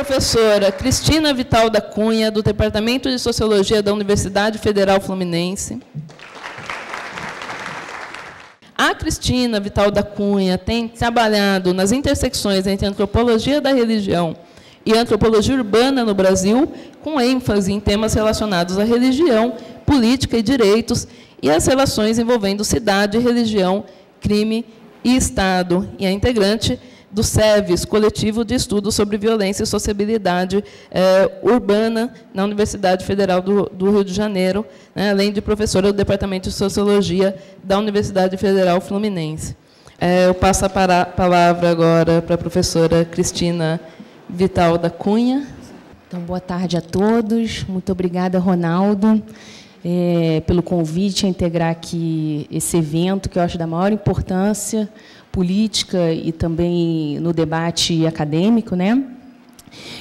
A professora Cristina Vital da Cunha, do Departamento de Sociologia da Universidade Federal Fluminense. A Cristina Vital da Cunha tem trabalhado nas intersecções entre antropologia da religião e antropologia urbana no Brasil, com ênfase em temas relacionados à religião, política e direitos, e as relações envolvendo cidade, religião, crime e Estado. E é integrante do SEVES, Coletivo de Estudos sobre Violência e Sociabilidade eh, Urbana, na Universidade Federal do, do Rio de Janeiro, né, além de professora do Departamento de Sociologia da Universidade Federal Fluminense. Eh, eu passo a palavra agora para a professora Cristina Vital da Cunha. Então, boa tarde a todos. Muito obrigada, Ronaldo, é, pelo convite a integrar aqui esse evento, que eu acho da maior importância política e também no debate acadêmico, né?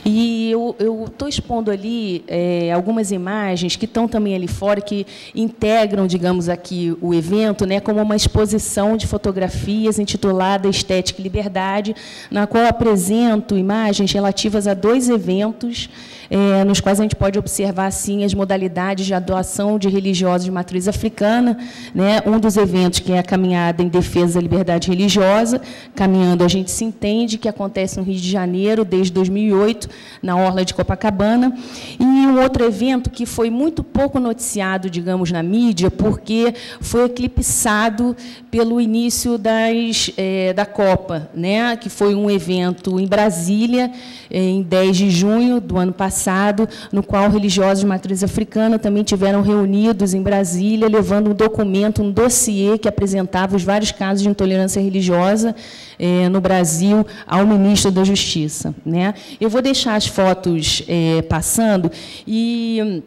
E eu estou expondo ali é, algumas imagens que estão também ali fora, que integram, digamos, aqui o evento, né, como uma exposição de fotografias intitulada Estética e Liberdade, na qual apresento imagens relativas a dois eventos é, nos quais a gente pode observar assim as modalidades de adoção de religiosos de matriz africana. Né? Um dos eventos que é a caminhada em defesa da liberdade religiosa, caminhando a gente se entende que acontece no Rio de Janeiro desde 2008 na orla de Copacabana e um outro evento que foi muito pouco noticiado, digamos, na mídia, porque foi eclipsado pelo início das, é, da Copa, né? que foi um evento em Brasília, em 10 de junho do ano passado passado, no qual religiosos de matriz africana também tiveram reunidos em Brasília, levando um documento, um dossiê que apresentava os vários casos de intolerância religiosa eh, no Brasil ao ministro da Justiça. Né? Eu vou deixar as fotos eh, passando e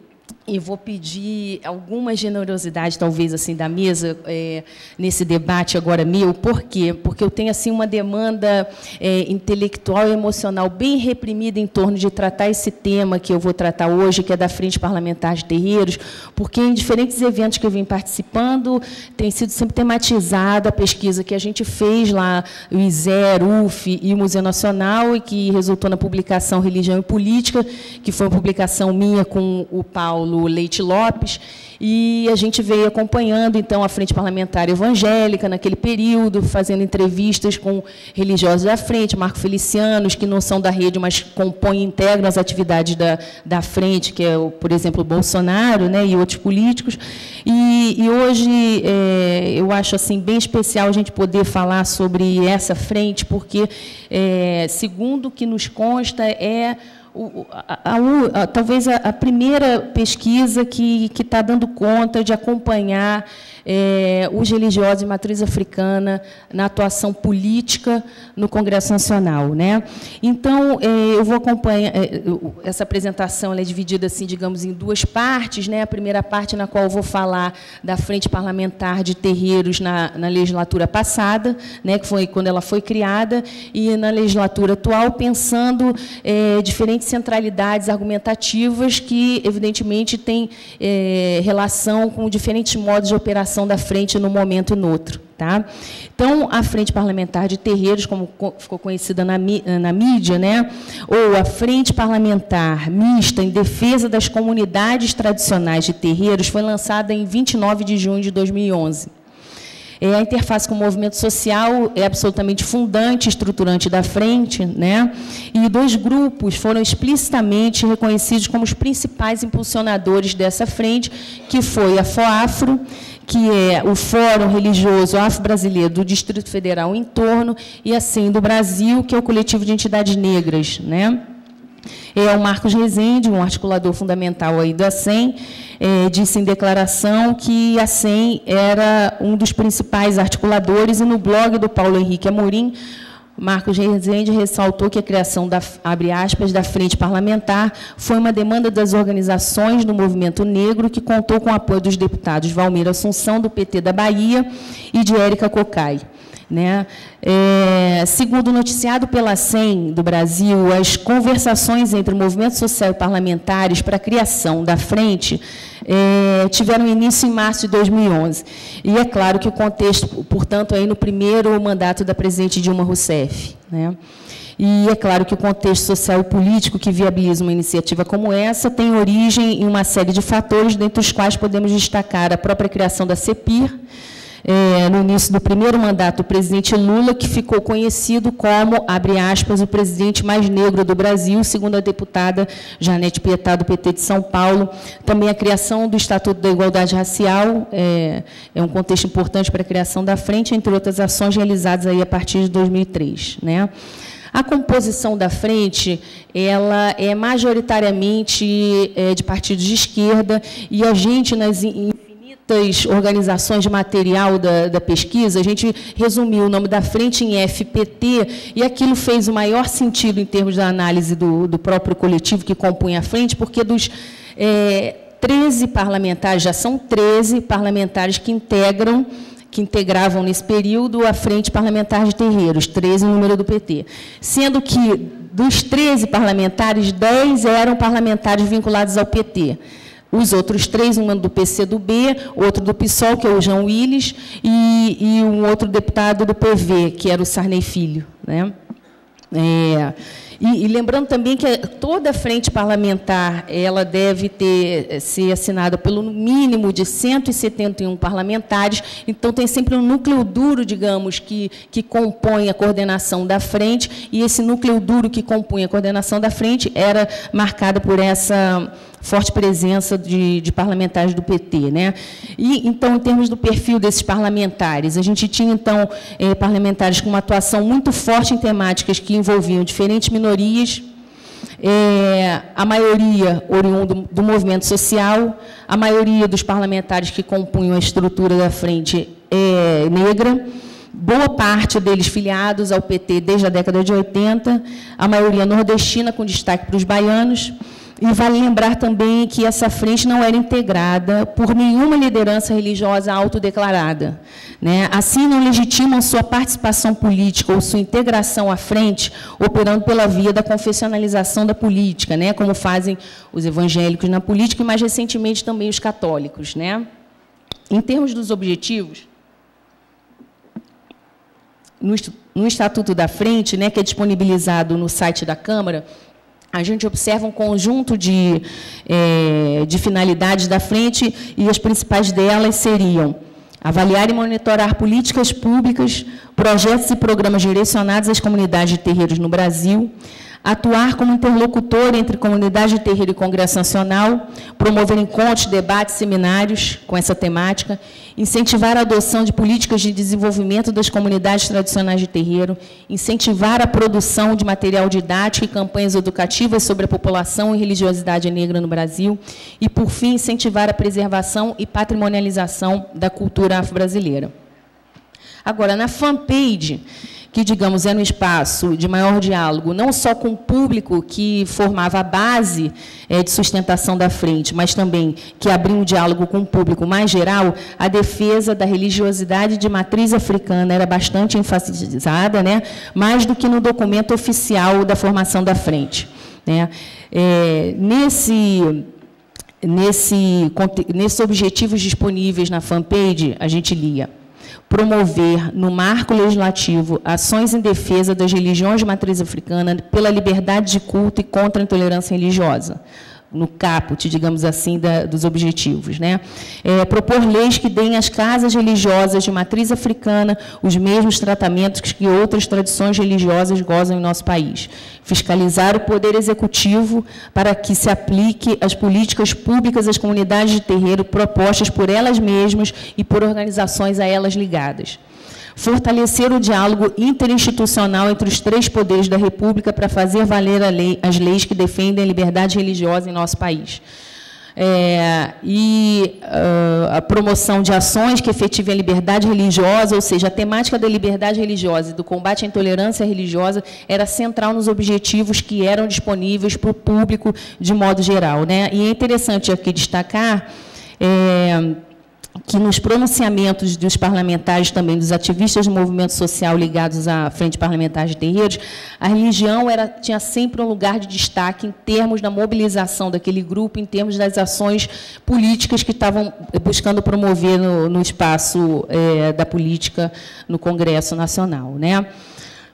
e vou pedir alguma generosidade, talvez, assim, da mesa, é, nesse debate agora meu. Por quê? Porque eu tenho assim, uma demanda é, intelectual e emocional bem reprimida em torno de tratar esse tema que eu vou tratar hoje, que é da Frente Parlamentar de Terreiros, porque em diferentes eventos que eu vim participando, tem sido sempre tematizada a pesquisa que a gente fez lá, o ISER, UF e o Museu Nacional, e que resultou na publicação Religião e Política, que foi uma publicação minha com o Paulo Paulo Leite Lopes, e a gente veio acompanhando, então, a Frente Parlamentar Evangélica naquele período, fazendo entrevistas com religiosos da frente, Marco Felicianos, que não são da rede, mas compõem e integram as atividades da, da frente, que é, por exemplo, o Bolsonaro né, e outros políticos. E, e hoje é, eu acho assim bem especial a gente poder falar sobre essa frente, porque, é, segundo o que nos consta, é o, a, a, a, talvez a, primeira pesquisa que está dando conta de acompanhar é, os religiosos de matriz africana na atuação política no Congresso Nacional. Né? Então, é, eu vou acompanhar, é, essa apresentação é dividida, assim, digamos, em duas partes. Né? A primeira parte, na qual eu vou falar da Frente Parlamentar de Terreiros na, na legislatura passada, né, que foi quando ela foi criada, e na legislatura atual, pensando é, diferentes centralidades argumentativas que, evidentemente, têm é, relação com diferentes modos de operação da frente num momento e no outro. Tá? Então, a Frente Parlamentar de Terreiros, como ficou conhecida na, na mídia, né? ou a Frente Parlamentar Mista em Defesa das Comunidades Tradicionais de Terreiros, foi lançada em 29 de junho de 2011. É, a interface com o movimento social é absolutamente fundante, estruturante da frente, né? e dois grupos foram explicitamente reconhecidos como os principais impulsionadores dessa frente, que foi a FOAFRO, que é o Fórum Religioso Afro-Brasileiro do Distrito Federal em torno, e assim do Brasil, que é o coletivo de entidades negras. Né? É o Marcos Rezende, um articulador fundamental aí da SEM, é, disse em declaração que a SEM era um dos principais articuladores, e no blog do Paulo Henrique Amorim, Marcos Rezende ressaltou que a criação da, aspas, da frente parlamentar foi uma demanda das organizações do movimento negro que contou com o apoio dos deputados Valmir Assunção, do PT da Bahia, e de Érica Cocai. Né? É, segundo noticiado pela SEM do Brasil, as conversações entre o movimento social e parlamentares para a criação da frente é, tiveram início em março de 2011. E é claro que o contexto, portanto, aí no primeiro mandato da presidente Dilma Rousseff. Né? E é claro que o contexto social e político que viabiliza uma iniciativa como essa tem origem em uma série de fatores, dentre os quais podemos destacar a própria criação da CEPIR, é, no início do primeiro mandato do presidente Lula, que ficou conhecido como, abre aspas, o presidente mais negro do Brasil, segundo a deputada Janete Pietá, do PT de São Paulo. Também a criação do Estatuto da Igualdade Racial é, é um contexto importante para a criação da frente, entre outras ações realizadas aí a partir de 2003. Né? A composição da frente ela é majoritariamente é, de partidos de esquerda e a gente, nas muitas organizações de material da, da, pesquisa, a gente resumiu o nome da frente em FPT, e aquilo fez o maior sentido em termos da análise do, do próprio coletivo que compunha a frente, porque dos é, 13 parlamentares, já são 13 parlamentares que integram que integravam nesse período a Frente Parlamentar de Terreiros, 13 no número do PT. Sendo que, dos 13 parlamentares, 10 eram parlamentares vinculados ao PT. Os outros três, um do PCdoB, outro do PSOL, que é o João Willis, e, e um outro deputado do PV, que era o Sarney Filho. Né? É, e, e, lembrando também que toda a frente parlamentar ela deve ter ser assinada pelo mínimo de 171 parlamentares. Então tem sempre um núcleo duro, digamos, que que compõe a coordenação da frente. E esse núcleo duro que compunha a coordenação da frente era marcado por essa forte presença de, de, parlamentares do PT. Né? E, então, em termos do perfil desses parlamentares, a gente tinha, então, eh, parlamentares com uma atuação muito forte em temáticas que envolviam diferentes minorias, é, a maioria oriundo do movimento social, a maioria dos parlamentares que compunham a estrutura da frente é negra, boa parte deles filiados ao PT desde a década de 80, a maioria nordestina, com destaque para os baianos, e vale lembrar também que essa frente não era integrada por nenhuma liderança religiosa autodeclarada. Né? Assim, não legitimam sua participação política ou sua integração à frente, operando pela via da confessionalização da política, né? como fazem os evangélicos na política e, mais recentemente, também os católicos. Né? Em termos dos objetivos, no Estatuto da Frente, né, que é disponibilizado no site da Câmara, a gente observa um conjunto de, é, de finalidades da frente e as principais delas seriam avaliar e monitorar políticas públicas, projetos e programas direcionados às comunidades de terreiros no Brasil, atuar como interlocutor entre comunidade de terreiro e Congresso Nacional, promover encontros, debates, seminários com essa temática, incentivar a adoção de políticas de desenvolvimento das comunidades tradicionais de terreiro, incentivar a produção de material didático e campanhas educativas sobre a população e religiosidade negra no Brasil e, por fim, incentivar a preservação e patrimonialização da cultura afro-brasileira. Agora, na fanpage, que, digamos, era um espaço de maior diálogo, não só com o público que formava a base é, de sustentação da frente, mas também que abria um diálogo com o público mais geral, a defesa da religiosidade de matriz africana era bastante enfatizada, né, mais do que no documento oficial da formação da frente. Né. É, nesse nesse, nesses objetivos disponíveis na fanpage, a gente lia promover, no marco legislativo, ações em defesa das religiões de matriz africana pela liberdade de culto e contra a intolerância religiosa no caput, digamos assim, da, dos objetivos. Né? É, propor leis que deem às casas religiosas de matriz africana os mesmos tratamentos que outras tradições religiosas gozam em nosso país. Fiscalizar o poder executivo para que se aplique as políticas públicas às comunidades de terreiro propostas por elas mesmas e por organizações a elas ligadas fortalecer o diálogo interinstitucional entre os três poderes da República para fazer valer lei, as leis que defendem a liberdade religiosa em nosso país. É, e uh, a promoção de ações que efetivem a liberdade religiosa, ou seja, a temática da liberdade religiosa e do combate à intolerância religiosa era central nos objetivos que eram disponíveis para o público de modo geral. Né? E é interessante aqui destacar é, que nos pronunciamentos dos parlamentares também, dos ativistas do movimento social ligados à Frente Parlamentar de Terreiros, a religião era, tinha sempre um lugar de destaque em termos da mobilização daquele grupo, em termos das ações políticas que estavam buscando promover no, no espaço é, da política no Congresso Nacional. Né?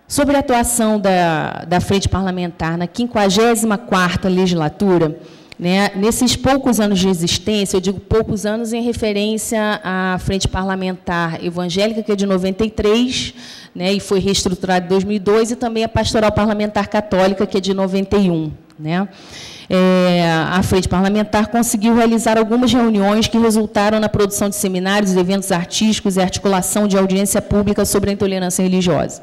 Sobre a atuação da, da Frente Parlamentar na 54ª legislatura, né, nesses poucos anos de existência, eu digo poucos anos em referência à Frente Parlamentar Evangélica, que é de 93, né, e foi reestruturada em 2002, e também a Pastoral Parlamentar Católica, que é de 91. Né? É, a Frente Parlamentar conseguiu realizar algumas reuniões que resultaram na produção de seminários, eventos artísticos e articulação de audiência pública sobre a intolerância religiosa.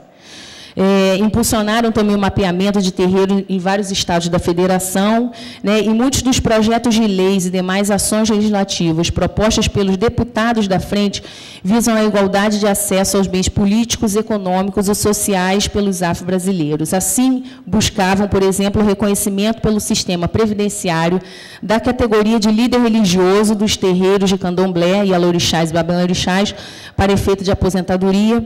É, impulsionaram também o mapeamento de terreiros em vários estados da federação, né, e muitos dos projetos de leis e demais ações legislativas propostas pelos deputados da frente visam a igualdade de acesso aos bens políticos, econômicos e sociais pelos afro-brasileiros. Assim, buscavam, por exemplo, o reconhecimento pelo sistema previdenciário da categoria de líder religioso dos terreiros de candomblé e alorixás e babalorixás para efeito de aposentadoria,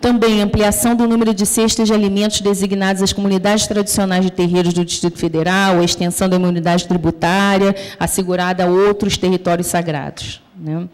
também ampliação do número de cestas de alimentos designados às comunidades tradicionais de terreiros do Distrito Federal, a extensão da imunidade tributária, assegurada a outros territórios sagrados. Né?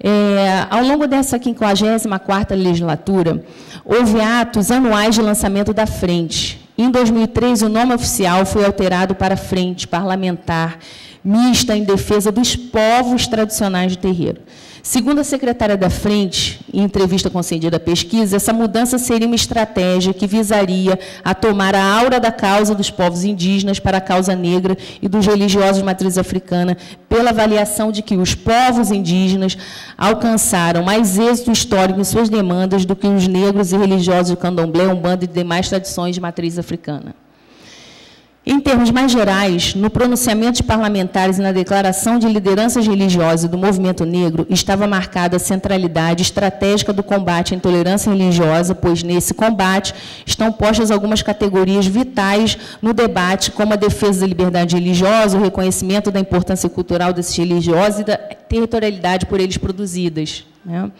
É, ao longo dessa 54ª legislatura, houve atos anuais de lançamento da frente. Em 2003, o nome oficial foi alterado para Frente Parlamentar Mista em Defesa dos Povos Tradicionais de Terreiro. Segundo a secretária da Frente, em entrevista concedida à pesquisa, essa mudança seria uma estratégia que visaria a tomar a aura da causa dos povos indígenas para a causa negra e dos religiosos de matriz africana, pela avaliação de que os povos indígenas alcançaram mais êxito histórico em suas demandas do que os negros e religiosos do candomblé, umbanda e demais tradições de matriz africana. Em termos mais gerais, no pronunciamento de parlamentares e na declaração de lideranças religiosas do movimento negro, estava marcada a centralidade estratégica do combate à intolerância religiosa, pois nesse combate estão postas algumas categorias vitais no debate, como a defesa da liberdade religiosa, o reconhecimento da importância cultural desses religiosos e da territorialidade por eles produzidas. Né?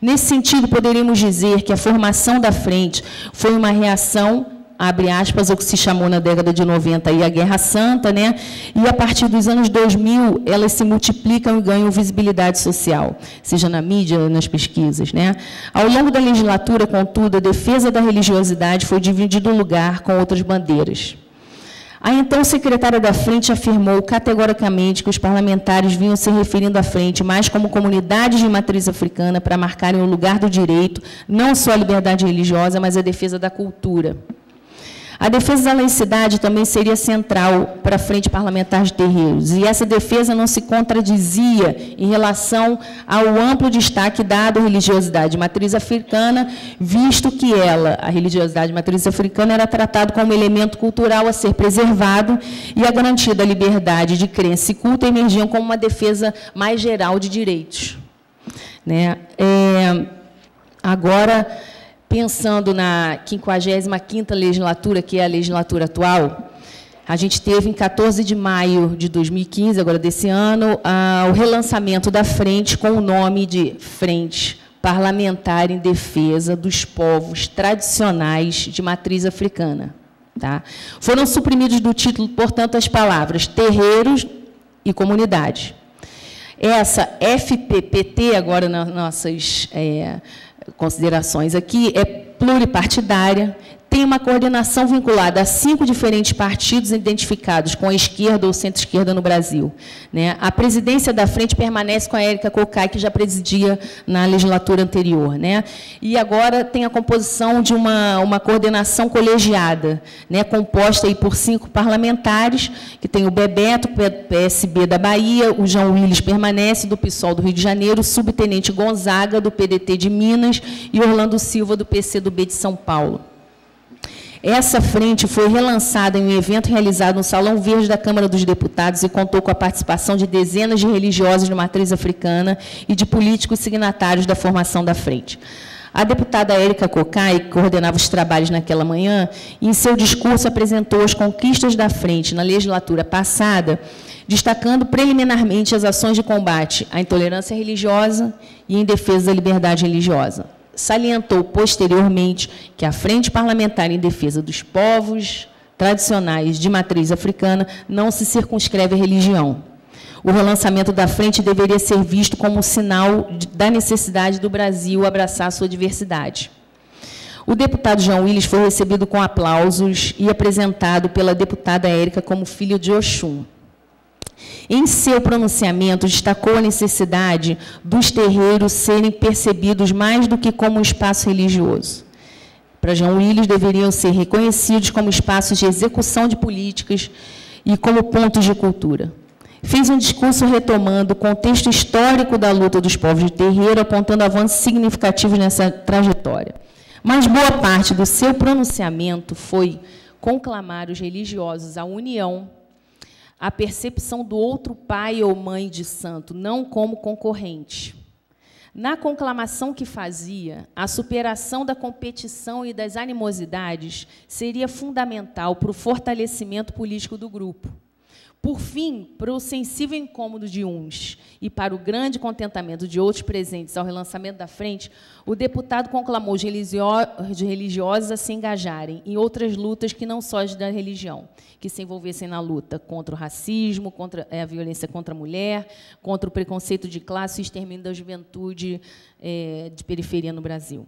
Nesse sentido, poderíamos dizer que a formação da frente foi uma reação abre aspas, o que se chamou na década de 90 aí a Guerra Santa, né? E a partir dos anos 2000, elas se multiplicam e ganham visibilidade social, seja na mídia, nas pesquisas, né? Ao longo da legislatura, contudo, a defesa da religiosidade foi dividida lugar com outras bandeiras. A então secretária da Frente afirmou categoricamente que os parlamentares vinham se referindo à Frente mais como comunidades de matriz africana para marcarem o lugar do direito, não só a liberdade religiosa, mas a defesa da cultura. A defesa da laicidade também seria central para a Frente Parlamentar de Terreiros, e essa defesa não se contradizia em relação ao amplo destaque dado à religiosidade de matriz africana, visto que ela, a religiosidade de matriz africana, era tratada como elemento cultural a ser preservado e a garantia da liberdade de crença e culto emergiam como uma defesa mais geral de direitos. Né? É, agora pensando na 55ª legislatura, que é a legislatura atual, a gente teve em 14 de maio de 2015, agora desse ano, o relançamento da frente com o nome de Frente Parlamentar em Defesa dos Povos Tradicionais de Matriz Africana. Tá? Foram suprimidos do título, portanto, as palavras terreiros e comunidade. Essa FPPT, agora nas nossas é, considerações aqui, é pluripartidária, tem uma coordenação vinculada a cinco diferentes partidos identificados com a esquerda ou centro-esquerda no Brasil. Né? A presidência da frente permanece com a Érica Cocai, que já presidia na legislatura anterior. Né? E agora tem a composição de uma, uma coordenação colegiada, né? composta aí por cinco parlamentares, que tem o Bebeto, PSB da Bahia, o João Willis permanece, do PSOL do Rio de Janeiro, o subtenente Gonzaga, do PDT de Minas, e Orlando Silva, do PCdoB de São Paulo. Essa frente foi relançada em um evento realizado no Salão Verde da Câmara dos Deputados e contou com a participação de dezenas de religiosos de matriz africana e de políticos signatários da formação da frente. A deputada Érica Cocai, que coordenava os trabalhos naquela manhã, em seu discurso apresentou as conquistas da frente na legislatura passada, destacando preliminarmente as ações de combate à intolerância religiosa e em defesa da liberdade religiosa salientou posteriormente que a Frente Parlamentar em Defesa dos Povos Tradicionais de Matriz Africana não se circunscreve à religião. O relançamento da frente deveria ser visto como um sinal da necessidade do Brasil abraçar sua diversidade. O deputado João Willis foi recebido com aplausos e apresentado pela deputada Érica como filho de Oxum. Em seu pronunciamento, destacou a necessidade dos terreiros serem percebidos mais do que como um espaço religioso. Para João Willis, deveriam ser reconhecidos como espaços de execução de políticas e como pontos de cultura. Fez um discurso retomando o contexto histórico da luta dos povos de terreiro, apontando avanços significativos nessa trajetória. Mas boa parte do seu pronunciamento foi conclamar os religiosos à união, à percepção do outro pai ou mãe de santo, não como concorrente. Na conclamação que fazia, a superação da competição e das animosidades seria fundamental para o fortalecimento político do grupo. Por fim, para o sensível incômodo de uns e para o grande contentamento de outros presentes ao relançamento da frente, o deputado conclamou os religiosos a se engajarem em outras lutas que não só as da religião, que se envolvessem na luta contra o racismo, contra é, a violência contra a mulher, contra o preconceito de classe e o extermínio da juventude é, de periferia no Brasil.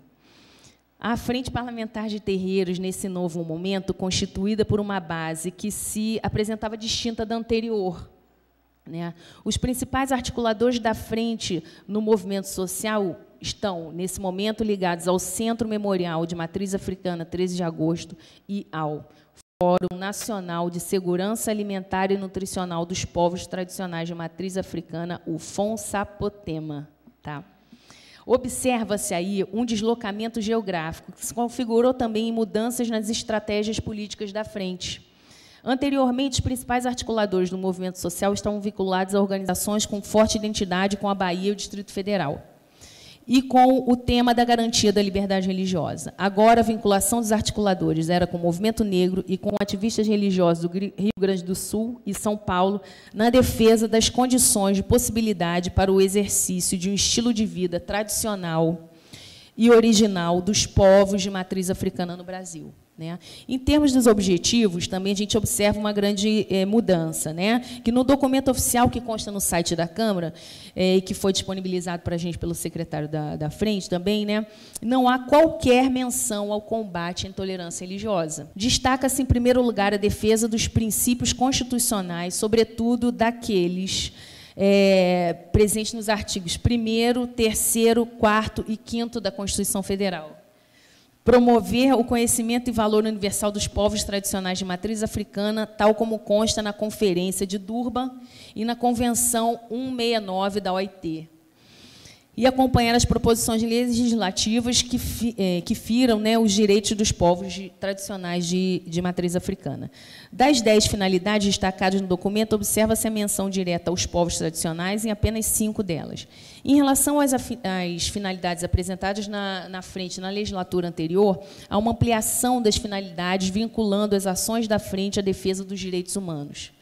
A Frente Parlamentar de Terreiros, nesse novo momento, constituída por uma base que se apresentava distinta da anterior. Né? Os principais articuladores da frente no movimento social estão, nesse momento, ligados ao Centro Memorial de Matriz Africana 13 de Agosto e ao Fórum Nacional de Segurança Alimentar e Nutricional dos Povos Tradicionais de Matriz Africana, o FONSAPOTEMA. Tá? Observa-se aí um deslocamento geográfico, que se configurou também em mudanças nas estratégias políticas da frente. Anteriormente, os principais articuladores do movimento social estavam vinculados a organizações com forte identidade com a Bahia e o Distrito Federal e com o tema da garantia da liberdade religiosa. Agora, a vinculação dos articuladores era com o movimento negro e com ativistas religiosos do Rio Grande do Sul e São Paulo na defesa das condições de possibilidade para o exercício de um estilo de vida tradicional e original dos povos de matriz africana no Brasil. Né? Em termos dos objetivos, também a gente observa uma grande é, mudança, né? que no documento oficial que consta no site da Câmara, é, e que foi disponibilizado para a gente pelo secretário da, da Frente também, né? não há qualquer menção ao combate à intolerância religiosa. Destaca-se, em primeiro lugar, a defesa dos princípios constitucionais, sobretudo daqueles é, presentes nos artigos 1, 3, 4 e 5 da Constituição Federal promover o conhecimento e valor universal dos povos tradicionais de matriz africana, tal como consta na Conferência de Durban e na Convenção 169 da OIT e acompanhar as proposições legislativas que, eh, que firam né, os direitos dos povos de, tradicionais de, de matriz africana. Das dez finalidades destacadas no documento, observa-se a menção direta aos povos tradicionais em apenas cinco delas. Em relação às, às finalidades apresentadas na, na frente na legislatura anterior, há uma ampliação das finalidades vinculando as ações da frente à defesa dos direitos humanos.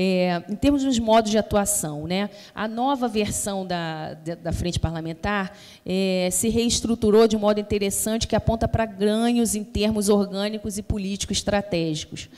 É, em termos dos modos de atuação, né, a nova versão da, da frente parlamentar é, se reestruturou de modo interessante que aponta para ganhos em termos orgânicos e políticos estratégicos.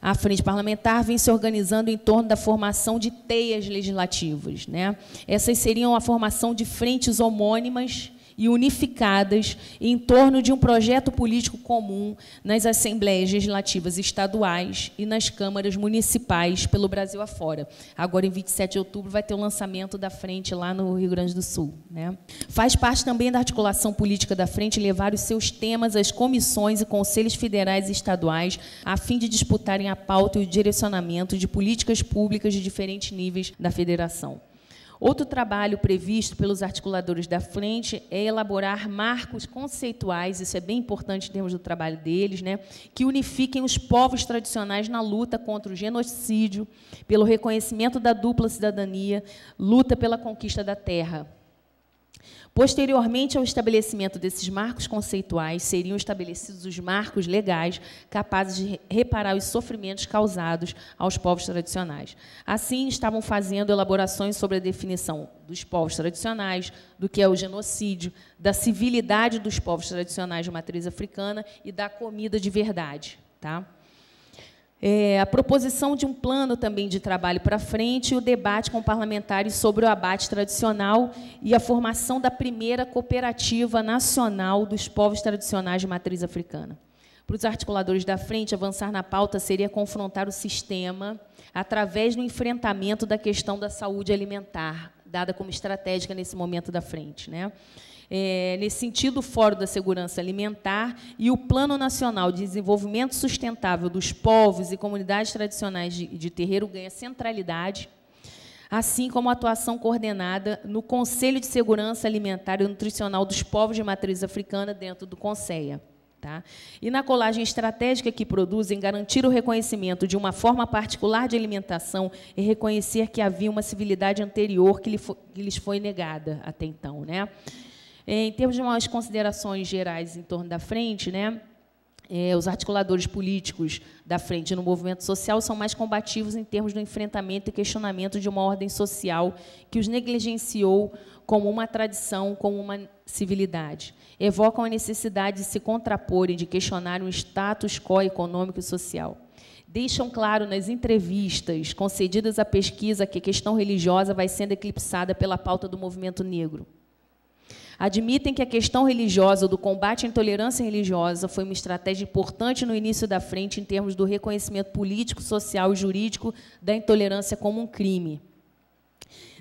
A frente parlamentar vem se organizando em torno da formação de teias legislativas. Né? Essas seriam a formação de frentes homônimas e unificadas em torno de um projeto político comum nas assembleias legislativas estaduais e nas câmaras municipais pelo Brasil afora. Agora, em 27 de outubro, vai ter o lançamento da frente lá no Rio Grande do Sul. Né? Faz parte também da articulação política da frente levar os seus temas às comissões e conselhos federais e estaduais, a fim de disputarem a pauta e o direcionamento de políticas públicas de diferentes níveis da federação. Outro trabalho previsto pelos articuladores da frente é elaborar marcos conceituais, isso é bem importante em termos do trabalho deles, né, que unifiquem os povos tradicionais na luta contra o genocídio, pelo reconhecimento da dupla cidadania, luta pela conquista da terra. Posteriormente ao estabelecimento desses marcos conceituais, seriam estabelecidos os marcos legais capazes de reparar os sofrimentos causados aos povos tradicionais. Assim, estavam fazendo elaborações sobre a definição dos povos tradicionais, do que é o genocídio, da civilidade dos povos tradicionais de matriz africana e da comida de verdade. Tá? É, a proposição de um plano também de trabalho para frente e o debate com parlamentares sobre o abate tradicional e a formação da primeira cooperativa nacional dos povos tradicionais de matriz africana. Para os articuladores da frente, avançar na pauta seria confrontar o sistema através do enfrentamento da questão da saúde alimentar, dada como estratégica nesse momento da frente. Né? É, nesse sentido, o Fórum da Segurança Alimentar e o Plano Nacional de Desenvolvimento Sustentável dos Povos e Comunidades Tradicionais de, de Terreiro ganha centralidade, assim como a atuação coordenada no Conselho de Segurança Alimentar e Nutricional dos Povos de Matriz Africana dentro do CONSEA. Tá? E na colagem estratégica que produzem, garantir o reconhecimento de uma forma particular de alimentação e reconhecer que havia uma civilidade anterior que, lhes foi negada até então. Né? É, em termos de umas considerações gerais em torno da frente, né, é, os articuladores políticos da frente no movimento social são mais combativos em termos do enfrentamento e questionamento de uma ordem social que os negligenciou como uma tradição, como uma civilidade. Evocam a necessidade de se contraporem, de questionar o status quo econômico e social. Deixam claro nas entrevistas concedidas à pesquisa que a questão religiosa vai sendo eclipsada pela pauta do movimento negro admitem que a questão religiosa, do combate à intolerância religiosa, foi uma estratégia importante no início da frente em termos do reconhecimento político, social e jurídico da intolerância como um crime.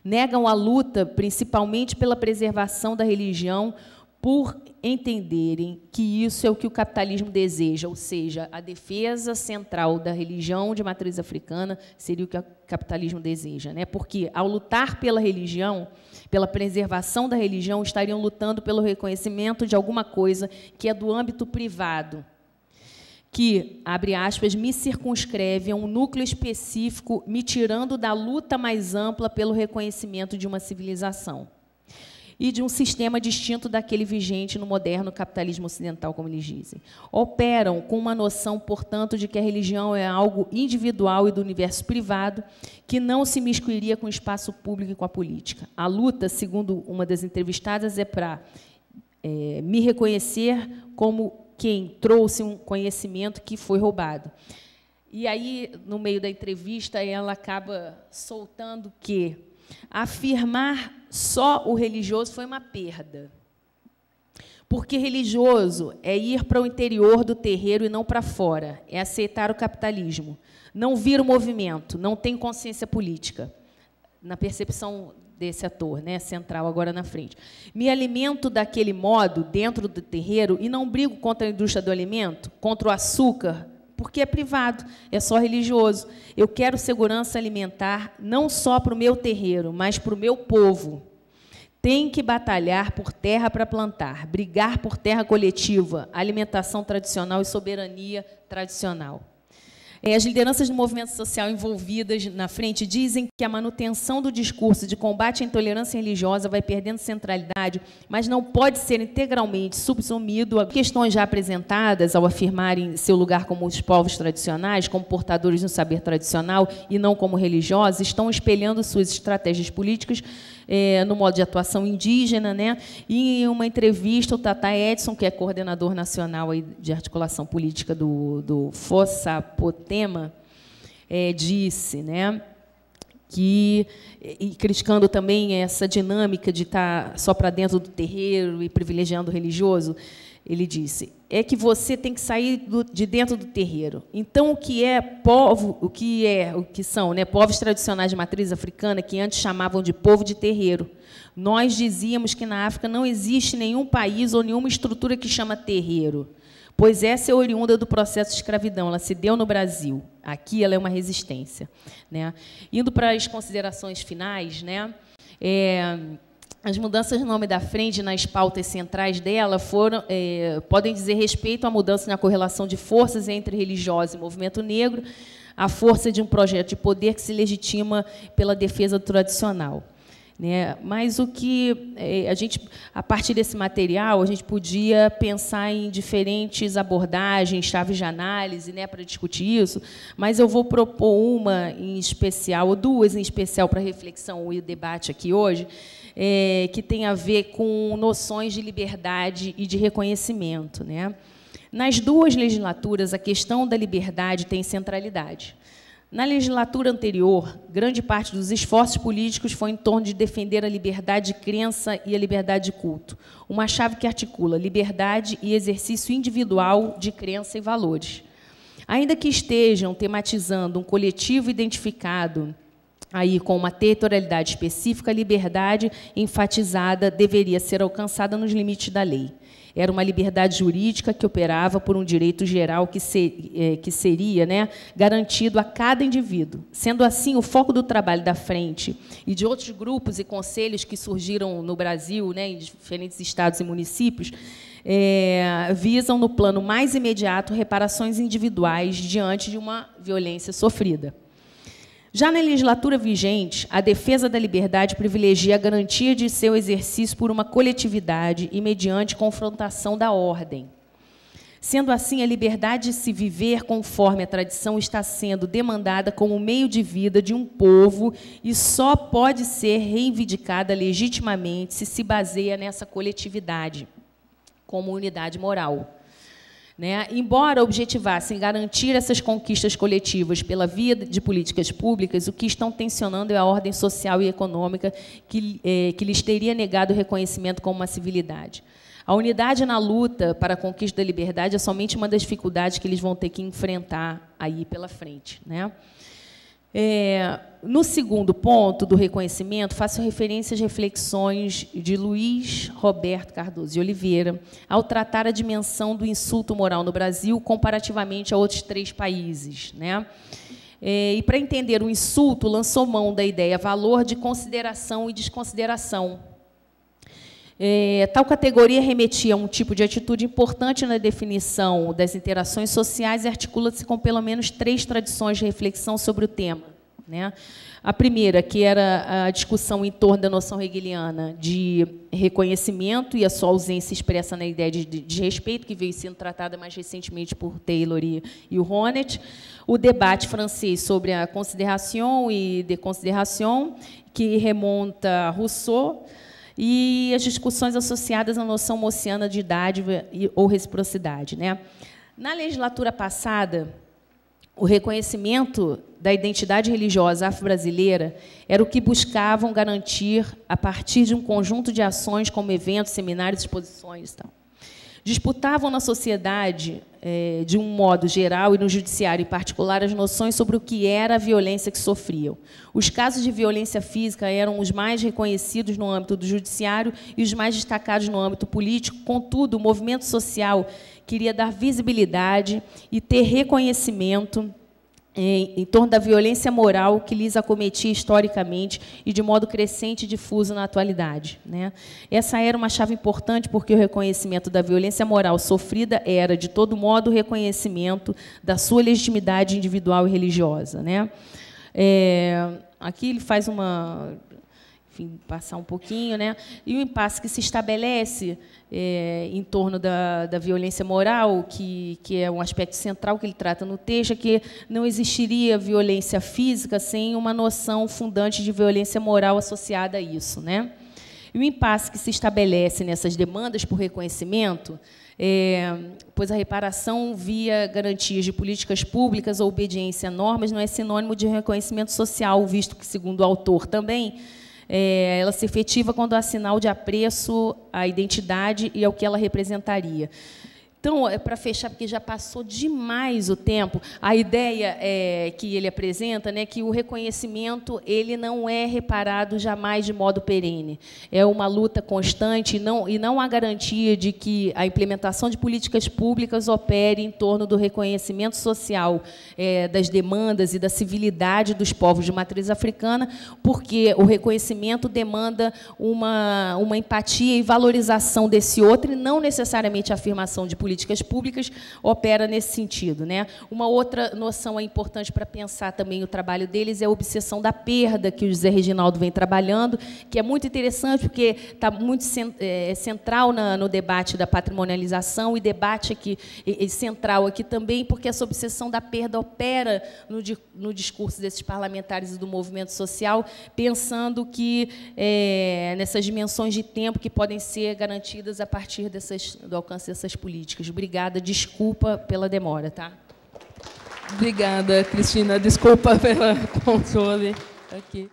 Negam a luta, principalmente pela preservação da religião, por entenderem que isso é o que o capitalismo deseja, ou seja, a defesa central da religião de matriz africana seria o que o capitalismo deseja, né? Porque ao lutar pela religião, pela preservação da religião, estariam lutando pelo reconhecimento de alguma coisa que é do âmbito privado, que, abre aspas, me circunscreve a um núcleo específico, me tirando da luta mais ampla pelo reconhecimento de uma civilização e de um sistema distinto daquele vigente no moderno capitalismo ocidental, como eles dizem. Operam com uma noção, portanto, de que a religião é algo individual e do universo privado, que não se miscuiria com o espaço público e com a política. A luta, segundo uma das entrevistadas, é para é, me reconhecer como quem trouxe um conhecimento que foi roubado. E aí, no meio da entrevista, ela acaba soltando que afirmar só o religioso foi uma perda. Porque religioso é ir para o interior do terreiro e não para fora, é aceitar o capitalismo, não vir o movimento, não tem consciência política, na percepção desse ator, né, central agora na frente. Me alimento daquele modo dentro do terreiro e não brigo contra a indústria do alimento, contra o açúcar, porque é privado, é só religioso. Eu quero segurança alimentar não só para o meu terreiro, mas para o meu povo. Tem que batalhar por terra para plantar, brigar por terra coletiva, alimentação tradicional e soberania tradicional. É, as lideranças do movimento social envolvidas na frente dizem que a manutenção do discurso de combate à intolerância religiosa vai perdendo centralidade, mas não pode ser integralmente subsumido a questões já apresentadas ao afirmarem seu lugar como os povos tradicionais, como portadores do saber tradicional e não como religiosos, estão espelhando suas estratégias políticas é, no modo de atuação indígena. Né? E em uma entrevista, o Tata Edson, que é coordenador nacional de articulação política do, do FOSSAPOTEMA, é, disse né, que, e criticando também essa dinâmica de estar só para dentro do terreiro e privilegiando o religioso, ele disse, é que você tem que sair do, de dentro do terreiro. Então, o que é povo, o que é, o que são, né, povos tradicionais de matriz africana que antes chamavam de povo de terreiro. Nós dizíamos que na África não existe nenhum país ou nenhuma estrutura que chama terreiro, pois essa é oriunda do processo de escravidão. Ela se deu no Brasil. Aqui ela é uma resistência, né? Indo para as considerações finais, né? É, as mudanças no nome da frente nas pautas centrais dela foram, é, podem dizer respeito à mudança na correlação de forças entre religiosos e movimento negro, a força de um projeto de poder que se legitima pela defesa tradicional. Né? Mas o que é, a gente, a partir desse material, a gente podia pensar em diferentes abordagens, chaves de análise, né, para discutir isso. Mas eu vou propor uma em especial, ou duas em especial para reflexão e debate aqui hoje, é, que tem a ver com noções de liberdade e de reconhecimento. Né? Nas duas legislaturas, a questão da liberdade tem centralidade. Na legislatura anterior, grande parte dos esforços políticos foi em torno de defender a liberdade de crença e a liberdade de culto, uma chave que articula liberdade e exercício individual de crença e valores. Ainda que estejam tematizando um coletivo identificado aí com uma territorialidade específica, a liberdade enfatizada deveria ser alcançada nos limites da lei. Era uma liberdade jurídica que operava por um direito geral que, ser, é, que seria né, garantido a cada indivíduo. Sendo assim, o foco do trabalho da frente e de outros grupos e conselhos que surgiram no Brasil, né, em diferentes estados e municípios, é, visam, no plano mais imediato, reparações individuais diante de uma violência sofrida. Já na legislatura vigente, a defesa da liberdade privilegia a garantia de seu exercício por uma coletividade e mediante confrontação da ordem. Sendo assim, a liberdade de se viver conforme a tradição está sendo demandada como meio de vida de um povo e só pode ser reivindicada legitimamente se se baseia nessa coletividade, como unidade moral. Né? Embora objetivassem garantir essas conquistas coletivas pela via de políticas públicas, o que estão tensionando é a ordem social e econômica que, é, que lhes teria negado o reconhecimento como uma civilidade. A unidade na luta para a conquista da liberdade é somente uma das dificuldades que eles vão ter que enfrentar aí pela frente. Né? É, no segundo ponto do reconhecimento, faço referência às reflexões de Luiz Roberto Cardoso de Oliveira ao tratar a dimensão do insulto moral no Brasil comparativamente a outros três países. Né? É, e, para entender o insulto, lançou mão da ideia valor de consideração e desconsideração. É, tal categoria remetia a um tipo de atitude importante na definição das interações sociais e articula-se com pelo menos três tradições de reflexão sobre o tema. Né? A primeira, que era a discussão em torno da noção hegeliana de reconhecimento e a sua ausência expressa na ideia de, de, de respeito, que veio sendo tratada mais recentemente por Taylor e, e o Ronet. O debate francês sobre a consideração e deconsideração, que remonta a Rousseau e as discussões associadas à noção mociana de idade ou reciprocidade. Né? Na legislatura passada, o reconhecimento da identidade religiosa afro-brasileira era o que buscavam garantir a partir de um conjunto de ações, como eventos, seminários, exposições. Tal disputavam na sociedade, é, de um modo geral, e no judiciário em particular, as noções sobre o que era a violência que sofriam. Os casos de violência física eram os mais reconhecidos no âmbito do judiciário e os mais destacados no âmbito político. Contudo, o movimento social queria dar visibilidade e ter reconhecimento em, em, torno da violência moral que lhes acometia historicamente e de modo crescente e difuso na atualidade. Né? Essa era uma chave importante porque o reconhecimento da violência moral sofrida era, de todo modo, o reconhecimento da sua legitimidade individual e religiosa. Né? É, aqui ele faz uma enfim, passar um pouquinho, né? E o impasse que se estabelece é, em torno da, da violência moral, que, que é um aspecto central que ele trata no texto, é que não existiria violência física sem uma noção fundante de violência moral associada a isso, né? E o impasse que se estabelece nessas demandas por reconhecimento é, pois a reparação via garantias de políticas públicas ou obediência a normas não é sinônimo de reconhecimento social, visto que, segundo o autor também, é, ela se efetiva quando há sinal de apreço à identidade e ao que ela representaria. Então, é para fechar, porque já passou demais o tempo, a ideia é, que ele apresenta, né, que o reconhecimento ele não é reparado jamais de modo perene. É uma luta constante e não, e não há garantia de que a implementação de políticas públicas opere em torno do reconhecimento social é, das demandas e da civilidade dos povos de matriz africana, porque o reconhecimento demanda uma, uma empatia e valorização desse outro e não necessariamente a afirmação de políticas políticas públicas opera nesse sentido. Né? Uma outra noção é importante para pensar também o trabalho deles é a obsessão da perda, que o José Reginaldo vem trabalhando, que é muito interessante, porque está muito é, central no debate da patrimonialização e debate aqui, e, central aqui também, porque essa obsessão da perda opera no, no discurso desses parlamentares e do movimento social, pensando que é, nessas dimensões de tempo que podem ser garantidas a partir dessas, do alcance dessas políticas. Políticas. Obrigada, desculpa pela demora, tá? Obrigada, Cristina. Desculpa pelo controle aqui.